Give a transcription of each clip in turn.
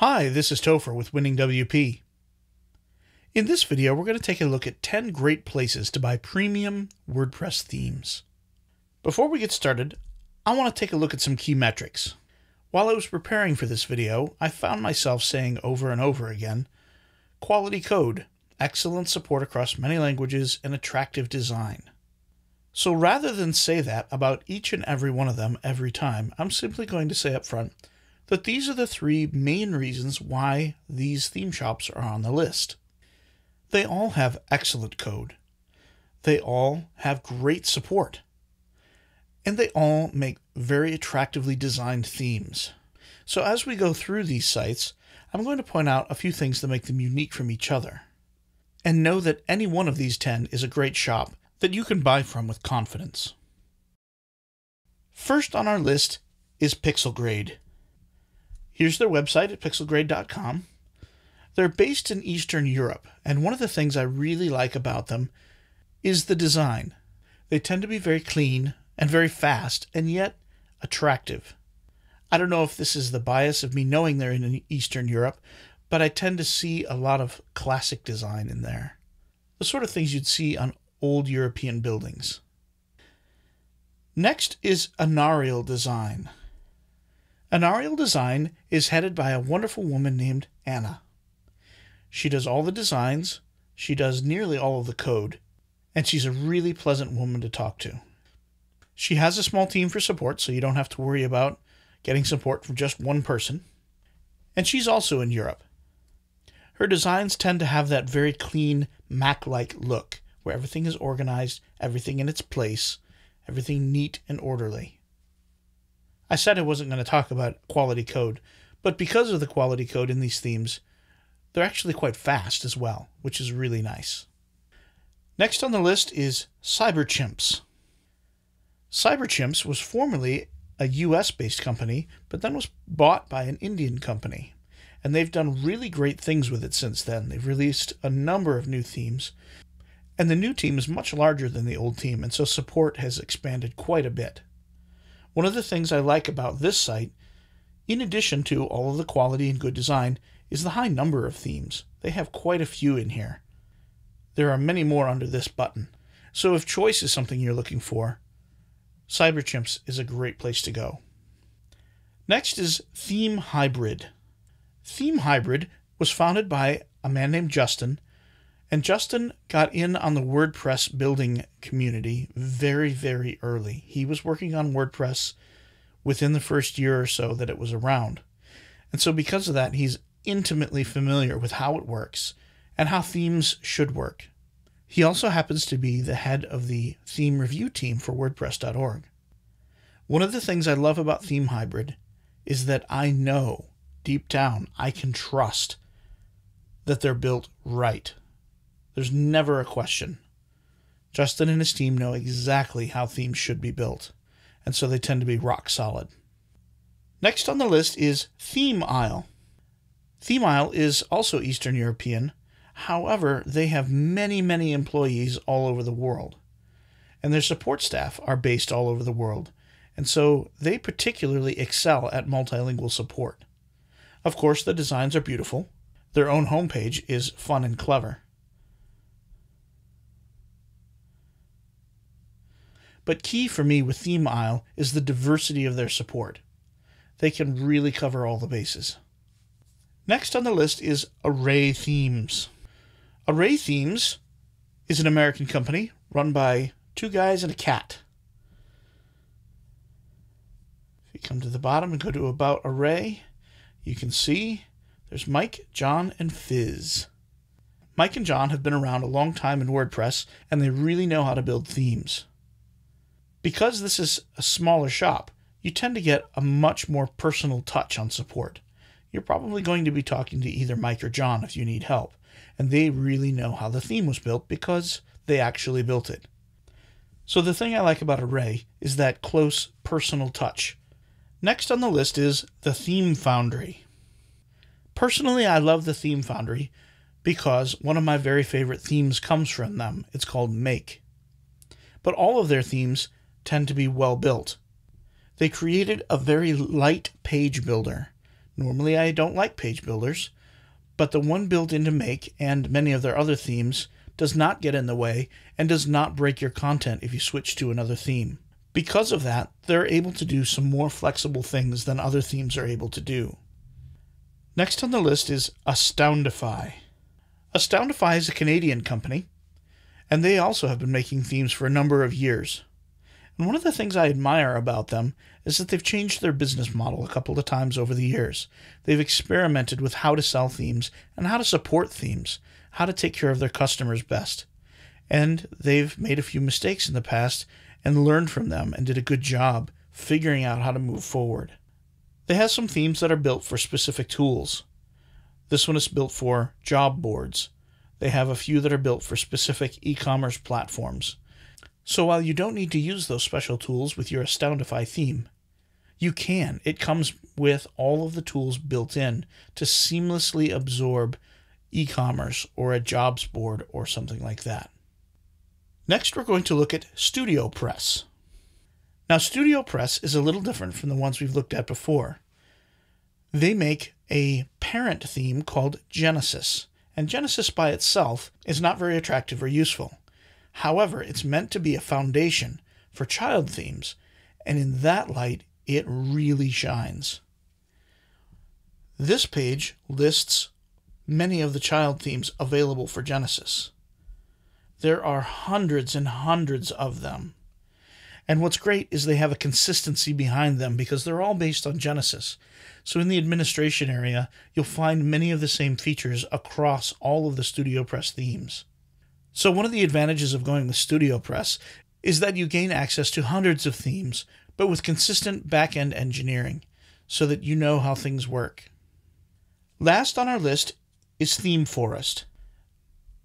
Hi, this is Topher with Winning WP. In this video, we're going to take a look at 10 great places to buy premium WordPress themes. Before we get started, I want to take a look at some key metrics. While I was preparing for this video, I found myself saying over and over again, quality code, excellent support across many languages, and attractive design. So rather than say that about each and every one of them every time, I'm simply going to say up front that these are the three main reasons why these theme shops are on the list. They all have excellent code. They all have great support. And they all make very attractively designed themes. So as we go through these sites, I'm going to point out a few things that make them unique from each other. And know that any one of these 10 is a great shop that you can buy from with confidence. First on our list is Pixelgrade. Here's their website at pixelgrade.com. They're based in Eastern Europe, and one of the things I really like about them is the design. They tend to be very clean and very fast, and yet attractive. I don't know if this is the bias of me knowing they're in Eastern Europe, but I tend to see a lot of classic design in there. The sort of things you'd see on old European buildings. Next is Anariel Design. Anariel Design is headed by a wonderful woman named Anna. She does all the designs, she does nearly all of the code, and she's a really pleasant woman to talk to. She has a small team for support, so you don't have to worry about getting support from just one person. And she's also in Europe. Her designs tend to have that very clean Mac like look, where everything is organized, everything in its place, everything neat and orderly. I said I wasn't going to talk about quality code, but because of the quality code in these themes, they're actually quite fast as well, which is really nice. Next on the list is Cyberchimps. Cyberchimps was formerly a US based company, but then was bought by an Indian company. And they've done really great things with it since then. They've released a number of new themes, and the new team is much larger than the old team, and so support has expanded quite a bit. One of the things I like about this site, in addition to all of the quality and good design, is the high number of themes. They have quite a few in here. There are many more under this button. So if choice is something you're looking for, Cyberchimps is a great place to go. Next is Theme Hybrid. Theme Hybrid was founded by a man named Justin and Justin got in on the WordPress building community very, very early. He was working on WordPress within the first year or so that it was around. And so, because of that, he's intimately familiar with how it works and how themes should work. He also happens to be the head of the theme review team for WordPress.org. One of the things I love about Theme Hybrid is that I know deep down I can trust that they're built right. There's never a question. Justin and his team know exactly how themes should be built, and so they tend to be rock solid. Next on the list is Theme Isle. Theme Isle is also Eastern European. However, they have many, many employees all over the world, and their support staff are based all over the world, and so they particularly excel at multilingual support. Of course, the designs are beautiful. Their own homepage is fun and clever. But key for me with Theme Isle is the diversity of their support. They can really cover all the bases. Next on the list is Array Themes. Array Themes is an American company run by two guys and a cat. If you come to the bottom and go to About Array, you can see there's Mike, John, and Fizz. Mike and John have been around a long time in WordPress and they really know how to build themes. Because this is a smaller shop, you tend to get a much more personal touch on support. You're probably going to be talking to either Mike or John if you need help, and they really know how the theme was built because they actually built it. So the thing I like about Array is that close personal touch. Next on the list is the Theme Foundry. Personally, I love the Theme Foundry because one of my very favorite themes comes from them. It's called Make. But all of their themes tend to be well built. They created a very light page builder, Normally, I don't like page builders, but the one built into Make and many of their other themes does not get in the way and does not break your content if you switch to another theme. Because of that, they're able to do some more flexible things than other themes are able to do. Next on the list is Astoundify. Astoundify is a Canadian company, and they also have been making themes for a number of years. And one of the things I admire about them is that they've changed their business model a couple of times over the years. They've experimented with how to sell themes and how to support themes, how to take care of their customers best. And they've made a few mistakes in the past and learned from them and did a good job figuring out how to move forward. They have some themes that are built for specific tools. This one is built for job boards. They have a few that are built for specific e commerce platforms. So while you don't need to use those special tools with your Astoundify theme, you can. It comes with all of the tools built in to seamlessly absorb e commerce or a jobs board or something like that. Next, we're going to look at Studio Press. Now, Studio Press is a little different from the ones we've looked at before. They make a parent theme called Genesis, and Genesis by itself is not very attractive or useful. However, it's meant to be a foundation for child themes, and in that light, it really shines. This page lists many of the child themes available for Genesis. There are hundreds and hundreds of them. And what's great is they have a consistency behind them because they're all based on Genesis. So in the administration area, you'll find many of the same features across all of the Studio Press themes. So one of the advantages of going with Studio Press is that you gain access to hundreds of themes, but with consistent back-end engineering, so that you know how things work. Last on our list is Theme Forest.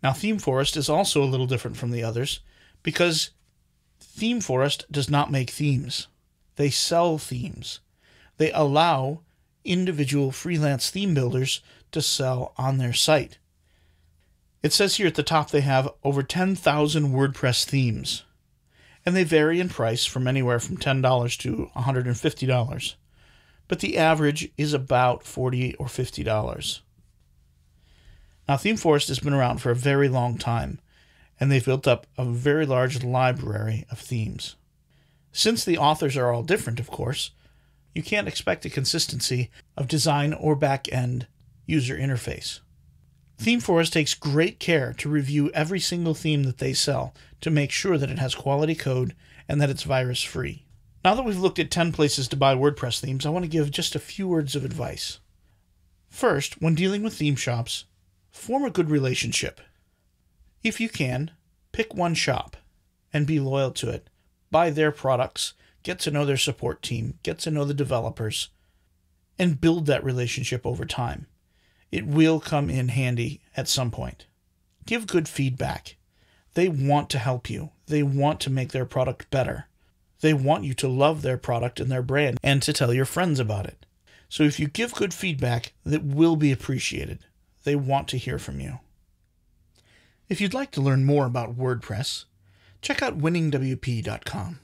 Now, Theme Forest is also a little different from the others because Theme Forest does not make themes, they sell themes. They allow individual freelance theme builders to sell on their site. It says here at the top they have over 10,000 WordPress themes, and they vary in price from anywhere from $10 to $150, but the average is about 40 or $50. Now, ThemeForest has been around for a very long time, and they've built up a very large library of themes. Since the authors are all different, of course, you can't expect a consistency of design or back end user interface. ThemeForest takes great care to review every single theme that they sell to make sure that it has quality code and that it's virus free. Now that we've looked at 10 places to buy WordPress themes, I want to give just a few words of advice. First, when dealing with theme shops, form a good relationship. If you can, pick one shop and be loyal to it. Buy their products, get to know their support team, get to know the developers, and build that relationship over time. It will come in handy at some point. Give good feedback. They want to help you, they want to make their product better. They want you to love their product and their brand and to tell your friends about it. So if you give good feedback, that will be appreciated. They want to hear from you. If you'd like to learn more about WordPress, check out winningwp.com.